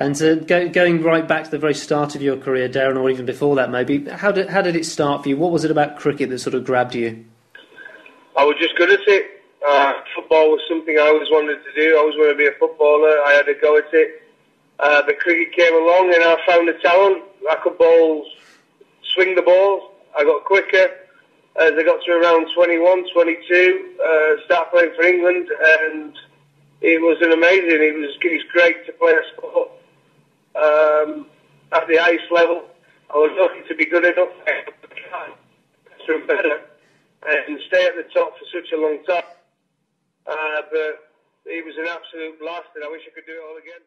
And uh, go, going right back to the very start of your career, Darren, or even before that, maybe, how did how did it start for you? What was it about cricket that sort of grabbed you? I was just good at it. Uh, football was something I always wanted to do. I always wanted to be a footballer. I had a go at it. Uh, the cricket came along, and I found the talent. I could bowl, swing the ball. I got quicker as I got to around 21, 22. Uh, started playing for England, and it was an amazing. It was it was great to play a sport at the highest level. I was lucky to be good enough to better and stay at the top for such a long time. Uh, but it was an absolute blast, and I wish I could do it all again.